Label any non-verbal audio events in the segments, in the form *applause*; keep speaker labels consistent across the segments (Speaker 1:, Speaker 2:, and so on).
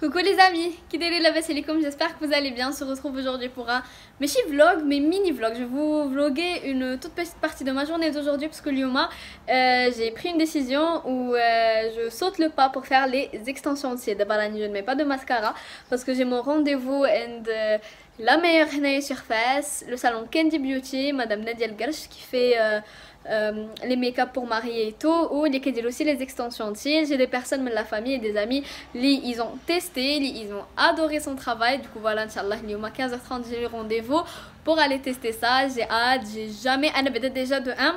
Speaker 1: Coucou les amis, Kideli la j'espère que vous allez bien. On se retrouve aujourd'hui pour un petit vlog, mais mini vlog. Je vais vous vloguer une toute petite partie de ma journée d'aujourd'hui parce que Lyoma, euh, j'ai pris une décision où euh, je saute le pas pour faire les extensions de cils. D'abord, je ne mets pas de mascara parce que j'ai mon rendez-vous and euh, la meilleure surface, le salon Candy Beauty, Madame Nadia Garch qui fait euh, les make-up pour marier et tout ou les qui aussi les extensions j'ai des personnes de la famille et des amis. Ils ont testé ils ont adoré son travail. Du coup voilà inchallah a 15h30 j'ai le rendez-vous pour aller tester ça. J'ai hâte j'ai jamais déjà de 1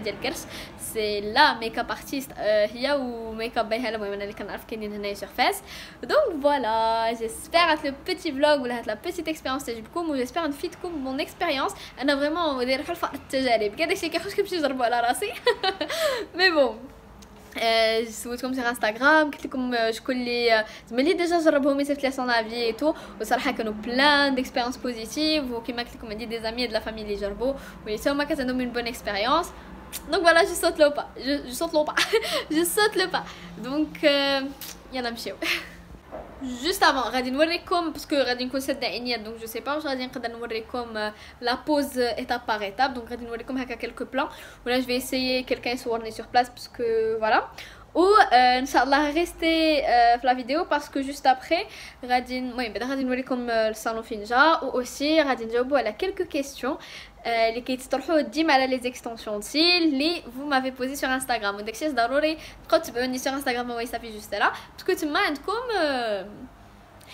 Speaker 1: ديال الكرش c'est la make-up artiste هي و make-up بايها المهم انا اللي كنعرف كاينين هنايا sur face donc voilà j'espère que le petit vlog ولا هاد la petite expérience تعجبكم و j'espère نفيدكم mon expérience انا فريمون دايره بحال فقط التجارب كاع داكشي كيخرج كنمشي نجربو على راسي مي بون سولتكم في انستغرام قلت لكم شكون اللي زعما اللي ديجا جربهم يصيفط لي سون افي اي تو وصراحه كانوا بلان ديكسبيريونس بوزيتيف وكما قلت لكم عندي دي زامي دو لا فامي اللي جربوا واللي هما كانت عندهم اون بون اكسبيريونس Donc voilà, je saute le pas. Je, je saute le pas. *laughs* je saute le pas. Donc, euh, يلا نمشيو *laughs* juste avant غادي نوريكم باسكو غادي نكون ساده عينيا دونك جو سي با واش غادي نقدر نوريكم لا بوز ايتاب باغ ايتاب دونك غادي نوريكم هكا كلكو بلان ولا جو في اسيي كيلكان يصورني سور بلاص باسكو فوالا و ان شاء الله ريستي في لا فيديو باسكو جوست ابري غادي المهم بعدا غادي نوريكم الصالون فين جا و اوسي غادي نجاوبو على كيلكو كيسيون اللي كيتطرحوا ديما على لي زيكستونسيون دو سيل اللي فو مافي بوزي سور انستغرام وداكشي ضروري تبقاو تبعوني سور انستغرام هو يصافي جوست لا باسكو تما عندكم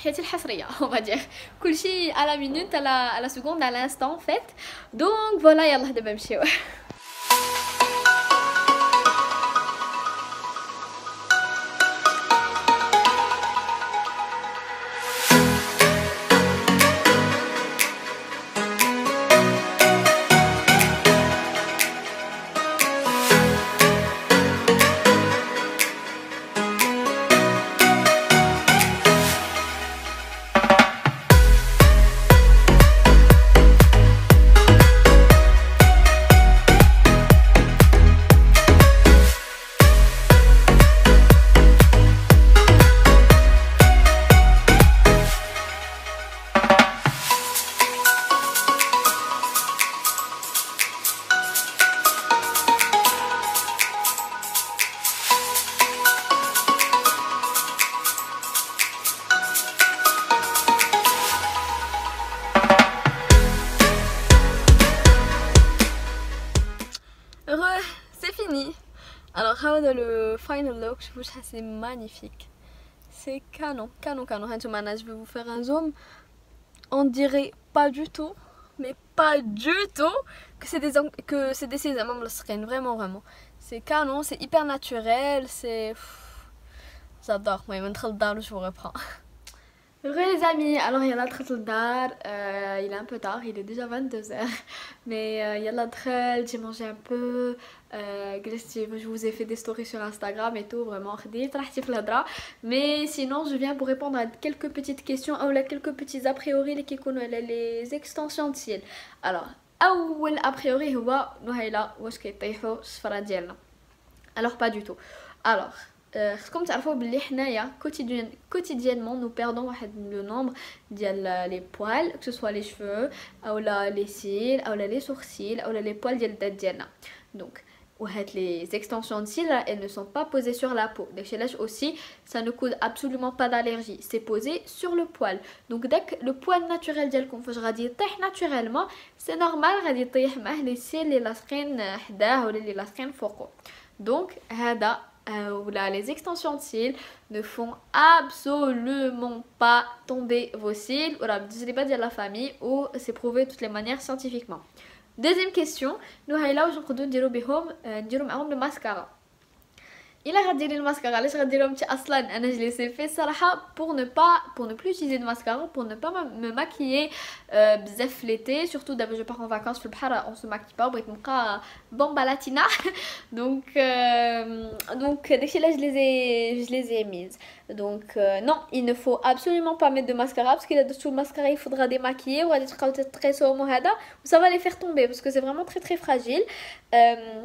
Speaker 1: حياتي الحصريه اون فادير كلشي على مينوت على على سكوند على انستون فيت دونك فوالا يلاه دابا نمشيو regarde le final look, je trouve ça c'est magnifique. C'est canon, canon, canon. Hein, je vais vous faire un zoom. On dirait pas du tout, mais pas du tout que c'est des que c'est des vraiment vraiment. C'est canon, c'est hyper naturel, c'est j'adore. Je vous reprends. *laughs* Heureux les amis, alors il y a la d'art, euh, il est un peu tard, il est déjà 22h, *laughs* mais euh, il y a la trail, j'ai mangé un peu, euh, je vous ai fait des stories sur Instagram et tout, vraiment, mais sinon je viens pour répondre à quelques petites questions, ou à quelques petits a priori les les extensions de cils. Alors, a priori هو نهيلا واش كيطيحوا الصفرة ديالنا alors pas du tout alors خصكم تعرفوا بلي حنايا quotidiennement nous perdons واحد le nombre ديال les poils que ce soit les cheveux اولا les cils اولا les sourcils اولا les poils ديال الدات ديالنا donc وهاد les extensions de cils elles ne sont pas posées sur la peau داكشي علاش aussi ça ne cause absolument pas d'allergie c'est posé sur le poil donc داك le poil naturel ديالكم فاش غادي يطيح naturellement c'est normal غادي يطيح معاه les cils اللي لاصقين حداه ولا اللي لاصقين فوقه donc هذا euh, là, les extensions de cils ne font absolument pas tomber vos cils. Voilà, ne pas dire la famille ou c'est prouvé toutes les manières scientifiquement. Deuxième question, nous allons aujourd'hui dire le mascara. il a غديري الماسكارا علاش غديرهم انت اصلا انا je les ai fait صراحه pour ne pas pour ne plus utiliser de mascara pour ne pas me maquiller euh, bzaf l'été surtout d'abord je pars en vacances في البحر on se maquille pas بغيت نبقى bomba latina donc euh, donc داكشي là je les ai je les ai mises donc euh, non il ne faut absolument pas mettre de mascara parce qu'il a tout le mascara il faudra démaquiller ou aller très وهذا ou ça va les faire tomber parce que c'est vraiment très très fragile euh,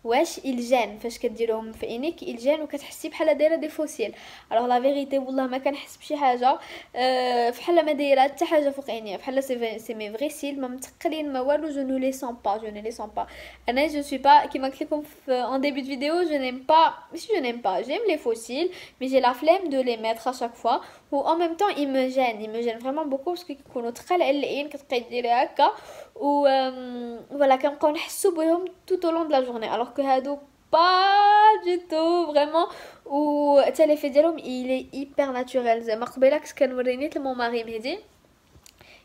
Speaker 1: واش الجان فاش كديرهم في عينيك الجان وكتحسي بحال دايره دي فوسيل الوغ لا فيغيتي والله ما كنحس بشي حاجه أه بحال ما دايره حتى حاجه فوق عينيا بحال سي سي مي فري سيل ما متقلين ما والو جو نو لي سون با جو نو لي سون با انا جو سوي با كيما قلت لكم ان ديبي دو فيديو جو نيم با ماشي جو نيم با جيم لي فوسيل مي جي لا فليم دو لي ميتر ا شاك فوا و ان ميم طون اي مو جين اي مو جين فريمون بوكو باسكو كيكونوا تقال على العين كتبقاي ديري هكا و فوالا كنبقاو نحسو بهم توت او لون دو لا جورني الوغ كو هادو pas du tout vraiment و حتى لي في ديالهم il est hyper naturel زعما قبيله كنت كنوريني لمون ماري مهدي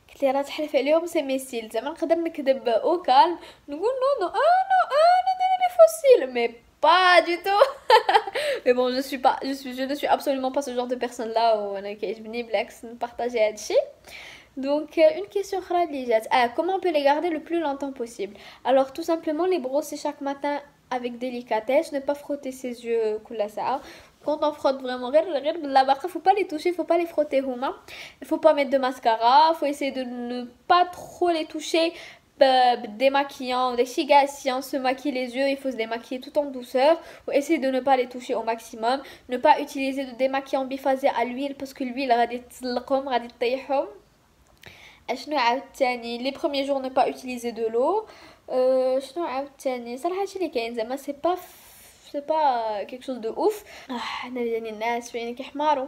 Speaker 1: قلت لي راه تحلف عليهم سي ميسيل زعما نقدر نكذب او كالم نقول نو نو انا انا ندير لي فوسيل مي pas du tout *laughs* mais bon je suis pas je suis je ne suis absolument pas ce genre de personne là où انا كيعجبني بالعكس نبارطاجي هادشي Donc, une question ah, comment on peut les garder le plus longtemps possible Alors, tout simplement, les brosser chaque matin avec délicatesse, ne pas frotter ses yeux euh, quand on frotte vraiment la barre, faut pas les toucher, faut pas les frotter Il faut pas mettre de mascara, faut essayer de ne pas trop les toucher euh, démaquillant, déchiga, si on se maquille les yeux, il faut se démaquiller tout en douceur. Ou essayer de ne pas les toucher au maximum. Ne pas utiliser de démaquillant biphasé à l'huile parce que l'huile radit تطلقهم غادي تطيحهم les premiers jours ne pas utiliser de l'eau شنو عاوتاني صراحه هادشي اللي كاين زعما سي با سي با كيك شوز دو اوف حنا يعني الناس فين كيحماروا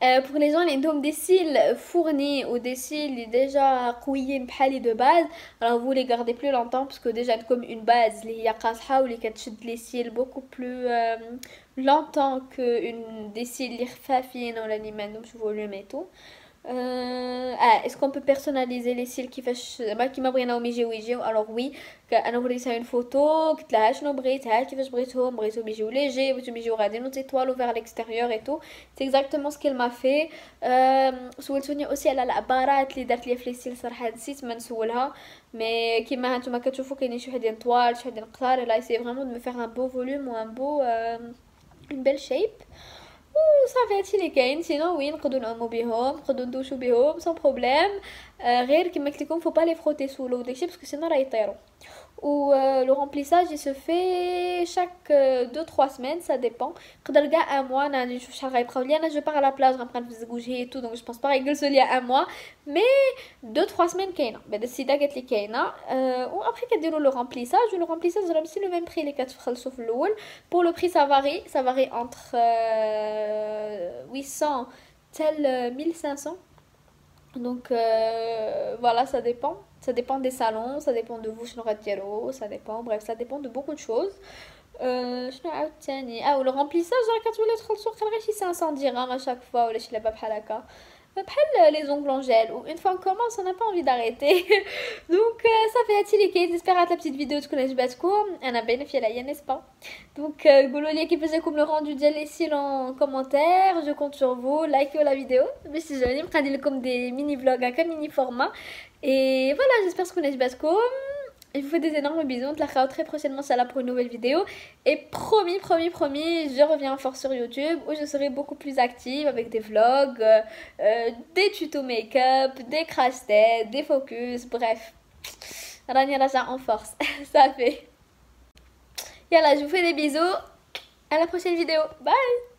Speaker 1: pour les gens qui ont des cils fournis ou des cils déjà قويين بحالي de base alors vous les gardez plus longtemps parce que déjà comme une base اللي هي قاصحه واللي كتشد les cils beaucoup plus euh, longtemps que une des cils اللي خفافين ولا اللي ما عندهمش volume et tout euh, ah, est-ce qu'on peut personnaliser les cils qui bah, qui m'a brinau miji wiji alors oui انا وريتها une photo قلت لها شنو بغيتها كيفاش بغيتهم بغيتهم يجيو ليجي بغيتهم يجيو غاديين وتيطوالو vers l'extérieur et tout c'est exactement ce qu'elle m'a fait euh, سولتوني اوسي على العبارات اللي دارت لي في لي سيل صراحه نسيت ما نسولها مي كيما هانتوما كتشوفوا كاينين شي وحدين طوال شي وحدين قصار لا سي فريمون دو مو فيغ ان beau volume ou un beau euh, une belle shape وصافي هادشي اللي كاين سينو وين نقدروا نعومو بهم نقدروا ندوشو بهم سون بروبليم آه غير كما قلت لكم فو با لي فروتي سو لو داكشي باسكو سينو راه يطيروا ou euh, le remplissage il se fait chaque 2-3 euh, semaines ça dépend نقدر كاع un mois انا نشوف شحال غيبقاو لي انا جو باغ لا بلاج غنبقى نفزق وجهي تو دونك جو بونس با غيجلسوا ليا un mois مي 2-3 سيمين كاينه بعد السيده قالت لي كاينه و ابري كديروا لو رامبليساج و لو رامبليساج راه ماشي لو ميم بري اللي كتخلصوا في الاول بور لو بري سا فاري سا فاري انتر 800 حتى 1500 donc euh, voilà ça dépend ça dépend des salons, ça dépend de vous, ça dépend, bref, ça dépend de beaucoup de choses. Euh, ah, ou le remplissage, c'est 500 dirhams à chaque fois, ou les après les ongles en gel une fois on commence on n'a pas envie d'arrêter. *laughs* Donc euh, ça fait attirer j'espère que la petite vidéo de connais quoi elle a bénéficié là n'est-ce pas? Donc euh, qui faisait comme le rendu de les en commentaire. Je compte sur vous. Likez la vidéo. Mais si je me comme des mini vlogs un mini format et voilà j'espère que vous connaissez quoi je vous fais des énormes bisous. On te la très prochainement là pour une nouvelle vidéo. Et promis, promis, promis, je reviens fort sur YouTube où je serai beaucoup plus active avec des vlogs, euh, euh, des tutos make-up, des crash tests, des focus, bref. Rania en force. *laughs* Ça fait. Yalla, je vous fais des bisous. À la prochaine vidéo. Bye